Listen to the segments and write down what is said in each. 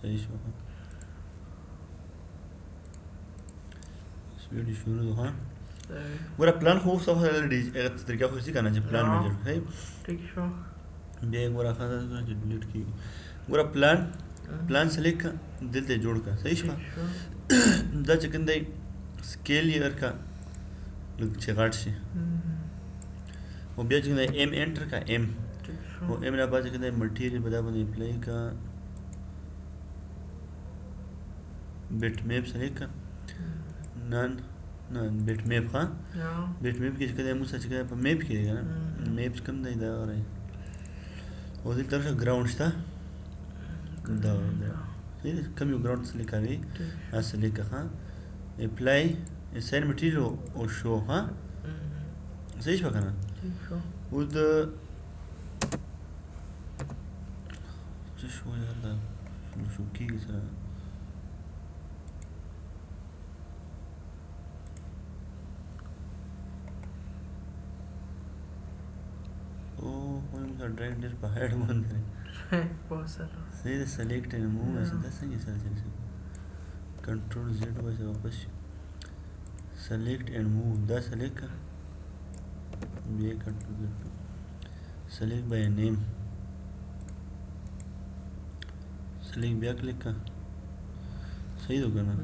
صحیح شو سپیډ شروع ده ها ګوره پلان خو څه هغه ډی هغه طریقه خو ځی کنه چې پلان مې جوړ کړی ټیک شو بیا ګوره خاطر څنګه چې ډیلیټ کی ګوره پلان پلان سلیک دلته جوړ کړه صحیح شو دا چې کنده سکیل یې ورکا لږ چې غټ شي او بیا چې دا ایم انټر کا ایم او ایم را پاتې کړه مټیری په دا باندې اپلای کا بیت میپ سره کا نن نه بیت میپ ها بیت میپ کې چې کله موږ سچ کړه په میپ کې کنه میپ کوم دی دا غره او دې طرف ګراوند شته دا دا کم یو ګراوند سلیکاوي اصلي که ها اپلای ساين مټیریل او شو ها صحیح شو کنه اوس د څه شو یار دا شو کیږي سره او هم دا ډرایو ډیر په هډ باندې په سره سلیکټ نه مو څه د څنګه سره کنټرول زیډ وای زه واپس شم سلیکټ اینډ موو دا سلیکټ کا بیا کنټرول زیډ سلیکټ بای نیم سلیکټ بیا کلیک کا صحیح ده کنه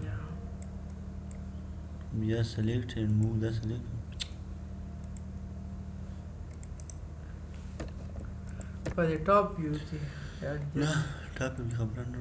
بیا سلیکټ اینډ موو دا سلیکټ په دې ټاپ ویو کې نه ټاپ ویو خبره نه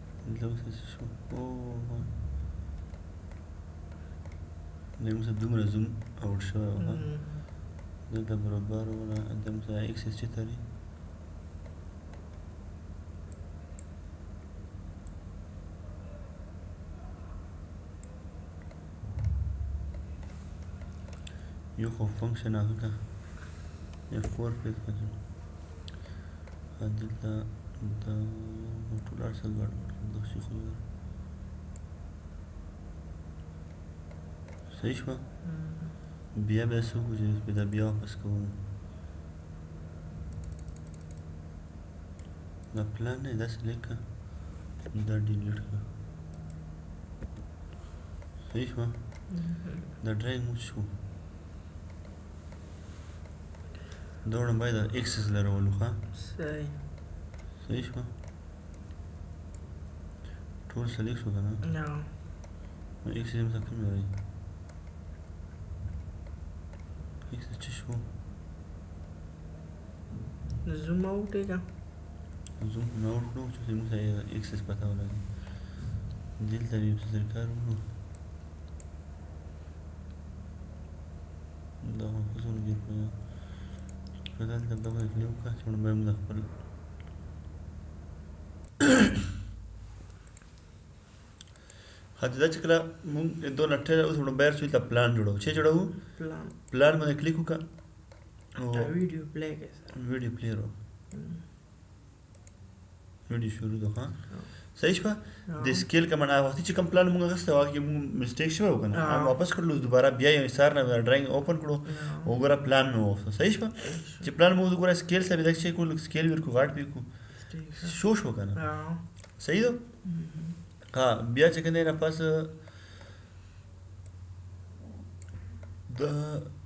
دلته اوس څه شو او دیم څه دومره زوم اوټ شوی و دلته برابر وره دیم څه ایکسس چې ترې یو خو فنکشن هغه کا یا فور پیس کا دلته دا ټول هر څه ګډوډ کړل دغه سیخونه صحیح شوه بیا بیا څه وکړو چې اوس مې دا بیا واپس کوم دا پلان نه داسې لیکه دا ډیلیټ کړه صحیح شوه دا ډرایو موس شو دوړم باید اکسس لرولو ښه صحیح صحیح شو ټول سلیک شو کنه نه نو اکسس مې کوم لري اکسس چې شو زوم اوټ یې کا زوم نه اوټ کړو چې موږ اکسس پتا ولګي دلته یو څه کار وکړو دا هم په زړه جوړ کړه که دلته دغه اخلي وکړه چې مړ به یم د خپل حتی دا چې کله مونږ دو لټه اوس وړو بیر سوی ته پلان جوړو چې جوړو پلان پلان باندې کلیک وکړه او ویډیو پلی کړه ویډیو پلی وکړه لوډي شروع ده ها صحیح شو د سکیل کمن هغه وخت چې کوم پلان موږ غوښته واغ کې موږ میسټیک شو او کنه هغه واپس کړل اوس دوباره بیا یو سار نه ډراینګ اوپن کړو او ګره پلان مو وخت صحیح شو چې پلان موږ ګره سکیل سره د چې کول سکیل ورکو غاټ پی کو شو شو کنه صحیح ده ها بیا چې کنه نه پس د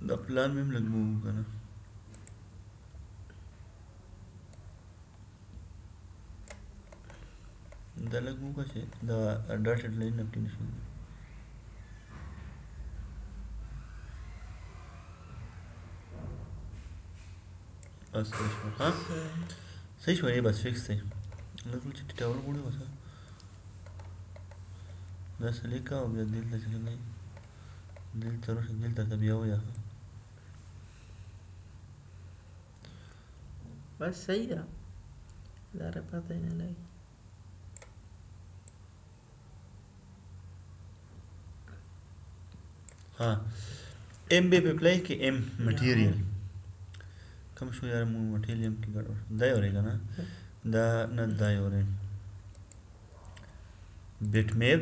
د پلان مې لګمو کنه دا لږ وکړه چې دا ډاټ هډلاین نه پرې نشي بس صحیح شو ها صحیح شو یې بس فکس دی لږ چې ټیټاول غوړي وسه دا سلیکا او بیا دلته چې کوم دلته روشه دلته بیا ویا بس صحیح ده داره پته نه لګي ها ام به په پلی کې ام مټیریل کم شو یار مو مټیریل کې ګډوډ دا یو رګه نه دا نه دا یو رګه بیټ میپ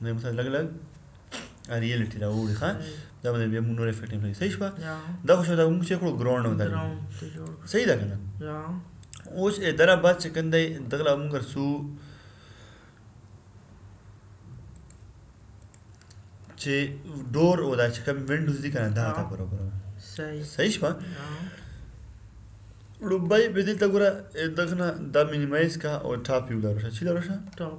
نو موږ لګ لګ ریالټي را وړي ښا دا به بیا موږ نور افیکټ نه صحیح شو دا خو شو دا موږ چې کړو ګراوند او دا صحیح ده کنه اوس یې دره بعد چې کنده دغلا موږ رسو چې ډور او دا چې کوم وینډوز دي کنه دا ته برابر صحیح صحیح شو لومبای به دې ته ګوره دغه نه دا مینیمایز کا او ټاپ یو لاره شه چې لاره شه ټاپ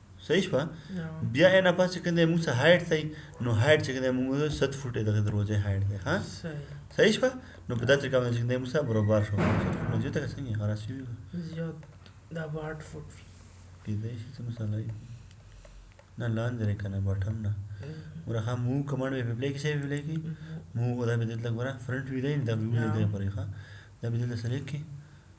صحیح شو بیا یې نه پاتې کنده موږ څه هایټ دی نو هایټ چې کنده موږ 7 فوټ دغه دروازه هایټ دی ها صحیح شو نو په داسې کوم چې کنده موږ سره برابر شو نو دې ته څنګه خلاص شي زیات دا 8 فوټ وي کېدای شي څه مسله وي نه لاندې دی کنه باټم نه ګوره ها موو کمانډ به پلی کې شي پلی کې موو دا به دلته ګوره فرنټ وی دی دا ویو دی پرې ښه دا به دلته سلیکټ کې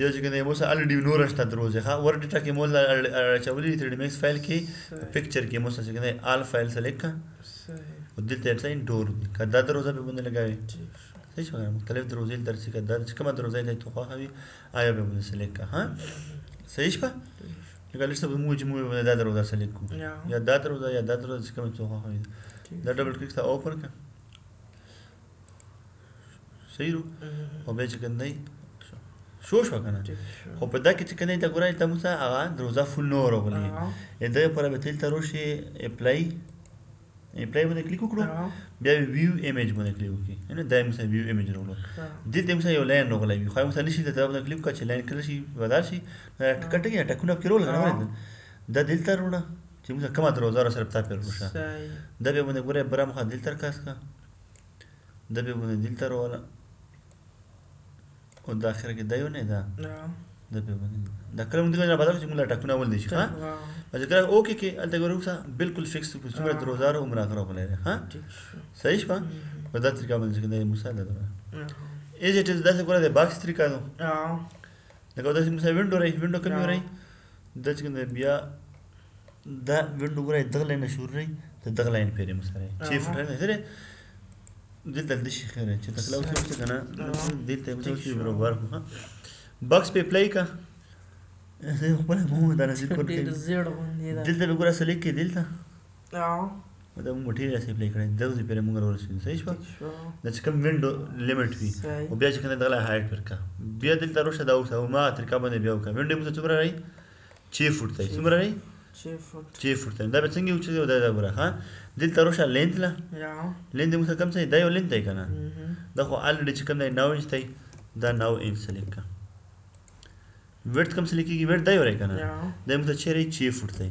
یو چې کنه اوس ال ډیو نور شته دروځي ها ور ډیټا کې مول اچولې 3 ډي میکس فایل کې پکچر کې مو څه کنه ال فایل سلیکټ کا او دلته څه انډور دي کدا دروځه به باندې لګاوي صحیح شو مختلف دروځي درسي کدا چې کومه دروځي ته تو خوښوي آیا به باندې سلیکټ کا ها صحیح شو لکه لسته به مو چې مو باندې دا دروځه سلیکټ کو یا دا دروځه یا دا دروځه چې کومه تو خوښوي دا ډبل کلیک ته اوپر کا صحیح او به چې کنده شو شو کنه خو په دا کې چې کنه دا ګورای ته موسی هغه دروازه فول نو راغلی دا پر به تل تر شي اپلای اپلای باندې کلیک وکړو بیا ویو ایمیج باندې کلیک وکړي نه دا موسی ویو ایمیج راغلو دې ته موسی یو لاین راغلی وي خو موسی نشي دا باندې کلیک کړ چې لاین کړی شي بدل شي ټکټ یې ټکونه کې رول غواړي دا دلته وروړه چې موږ کومه دروازه سره تاسو پیل وشه دا به موږ ګوره برام خدل تر کاس کا ده به بونه دلته روله او دا اخر کې دایو نه دا د به بونه دا کله موږ دلته پاتې چې موږ ټکونه ول دي شي ها بس کله او کې کې الته ګورو څه بالکل فکس په څومره دروزار او مراغره غولې ها صحیح شپه په دا طریقه باندې چې دا مثال ده ایز اټ از دا څه کوله د باکس طریقه ده لکه دا چې مثلا وینډو رہی وینډو کوم رہی دلته کوم دی بیا دا وینډو ګورئ دغه لاین شروع دی ته دغه لاین پرې مسره چې فټه نه سره دلته د شي خیره چې تکلا وکړي چې کنه دلته په څو شي برابر کو باکس په پلی کا خپل مو دا نصیب کړی دلته وګوره سلیک کې دلته دا موږ ټی راس پلی کړی دا زه پیره موږ ورسېږو صحیح شو دا چې کوم وینډو لیمټ وي او بیا چې کنه دغه هایټ ورکا بیا دلته روشه دا اوسه او ما طریقه باندې بیا وکړه وینډو موږ څومره راي 6 فوټ دی څومره راي 6 فوټ 6 فوټ دا به څنګه وچو دا دا ګره ها دلته روشه لینت لا لینت موږ کم څه دی یو لینت دی کنه دا خو الډی چې کوم دی 9 انچ دی دا 9 انچ سلیک کا ورت کم سلیکیږي ورت دی ورای کنه دا موږ چیرې 6 فوټ دی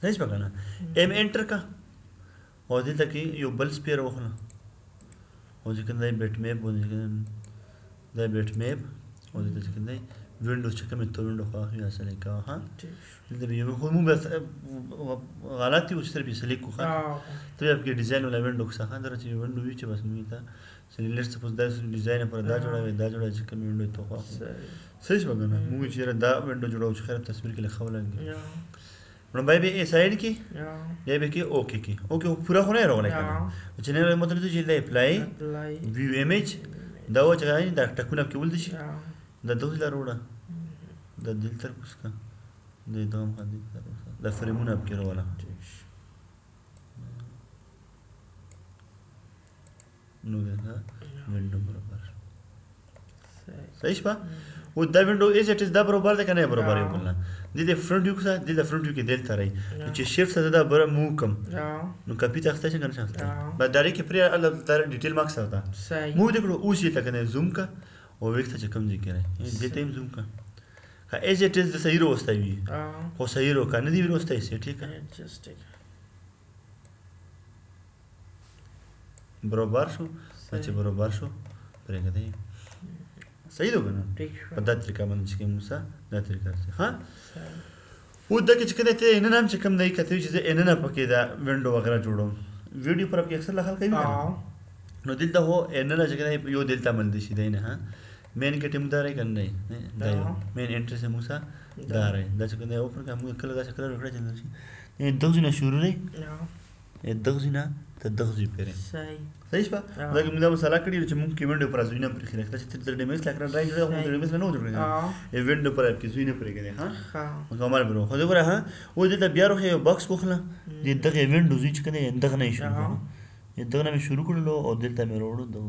صحیح شو کنه ایم انټر کا او دې تکي یو بل سپیر وخنه او ځکه دا بیټ میپ باندې ځکه دا بیټ میپ او دې ځکه دا وینډوز چې کومه ته وینډو خو یا سلیک کا ها دې به یو خو موږ بس غلطي او ستر به سلیک کو ها ته به کې ډیزاین ولا وینډو څخه درته وینډو وی چې بس موږ ته ځنی لږ څه پس دا سو ډیزاین لپاره دا جوړه وی دا جوړه چې کوم وینډو ته خو صحیح شو کنه موږ چې دا وینډو جوړو چې خیر تصویر کې لخوا لاندې نو بای به اسایډ کې یا به کې اوکې کې اوکې پورا خو نه راغلی کنه چې نه مطلب چې دا اپلای ویو ایمیج دا و چې غواړي دا ټکونه کې ولد شي دا دوه لار وړه دا دل تر پسکا دا دوم باندې دا فریمونه کې راواله نو دا وینډو برابر شو صحیح شو او دا وینډو ایز اټ از دا برابر ده کنه برابر یو بل نه د دې فرنټ یو څه د دې فرنټ یو کې دل ترې چې شیفټ سره دا بر مو کم نو کاپی ته اخته څنګه نشته دا ډایرې کې پرې الله تعالی ډیټیل ماکس سره دا مو دې کړو اوس یې تکنه زوم کا او ویک ته چې کم ذکر دی دې ته زوم کا که ایز اټ از د صحیح روسته وي خو صحیح رو کنه دی روسته یې ټیک برابر شو او چې برابر شو پرېږده یې صحیح ده که نه په دا طریقه باندې چې کوم سه دا طریقه سه ها او دا کې چې کله ته ان نام چې کوم دی کته چې ان نه پکې دا وینډو وغیرہ جوړوم ویډیو پر کې اکثر خلک کوي نو دلته هو ان نه چې کله یو دلته مند شي دی نه ها مین کې ټیم دارې کنه نه دا یو مین انټر سه موسی دارې دا چې کنه یو پر کوم کله دا چې کله وکړه چې نه شي دوه نه شروع نه دغزي نه تر دغزي پورې صحیح شوه دا کوم دا مسله کړی چې موږ کې وینډو پر ازوینه پرې خره کړی چې تر دې مېس لکه راځي دا موږ دې مېس نه وځو کنه ای وینډو پر کې زوینه پرې کړی ها مکمل برو خو دې ګره ها و دې ته بیا روخه یو باکس وخله دې دغه وینډو زی چې کنه دغه نه شروع کړو دغه نه شروع کړلو او دلته مې وروړو دغه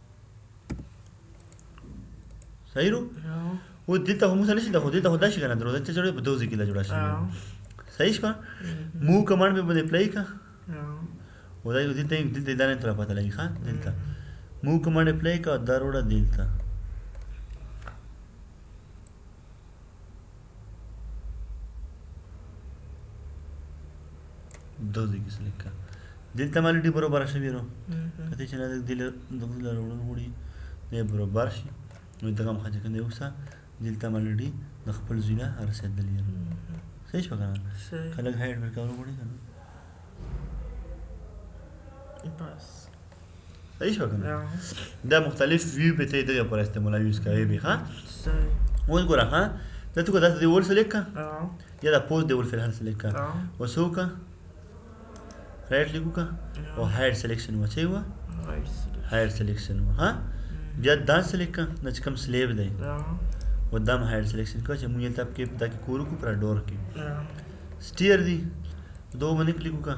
صحیح رو و دلته هم څه نشته خو دلته خو داسې کنه دروازه چې جوړه په دوزي کې لا جوړه شي صحیح شو مو کمانډ په بده پلی کا و دا یو دلته دلته دا نه تر پته لګي ښا دلته مو کمانډ پلی کا دا روړه دلته دوزي کې سلیک کا دلته مالي ډي برابر شي بیرو کته چې نه د دل دغه لرونو وړي نه برابر شي نو دغه مخه چې کنه وسه دلته مالي ډي د خپل زینه رسیدلې صحیح شو کنه کله هایډ ورکول وړي کنه بس صحیح شو کنه دا مختلف ویو په ته دغه پر استعمال یوز کوي به ها اوس ګوره ها دا ته دا دی ور سلیک کا یا دا پوز دی ور فلحال سلیک کا وسو کا رائټ لیکو کا او هایر سلیکشن وچی و هایر سلیکشن و ها بیا دا سلیک کا د کوم سلیب دی و دم هایر سلیکشن کو چې مونږ تب کې دا کې کورو کو پر ډور کې سټیر دی دو باندې کلیک وکړه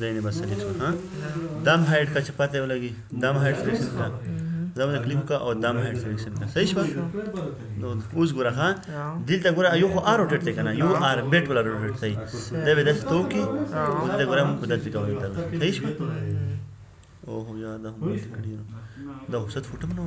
دا یې بس سلیک شو ها دم هایډ کا چې پته ولګي دم هایډ سلیکشن کا دا به کلیک کا او دم هایډ سلیکشن کا صحیح شو نو اوس ګوره ها دلته ګوره یو خو ار روټیټ دی کنه یو ار بیټ ولا روټیټ دی دا به داسې تو کی او دا ګوره موږ داسې کوو دا صحیح شو او هو یا دا هم کړی دا وسط فوټم نو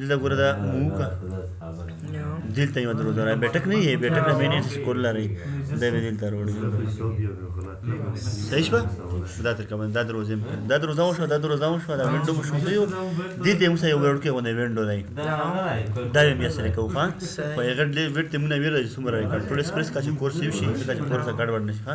دلته ګوره دا موکا دلته یو درو درو بیٹک نه یې بیٹک نه مینه څه کول لري دا به دلته وروړي صحیح شو دا تر کوم دا درو زم دا درو زاو شو دا درو زاو شو دا وینډو شو دی دې دې موږ یو ورډ کې ونه وینډو دی دا به مې سره کوو ها په هغه دې ورته موږ ویل چې سمره کنټرول ایکسپریس کا چې کورس یو شي دا چې کورس کډ ور نشي ها